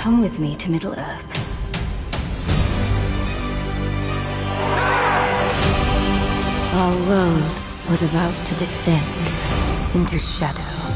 Come with me to Middle-earth. Our world was about to descend into shadow.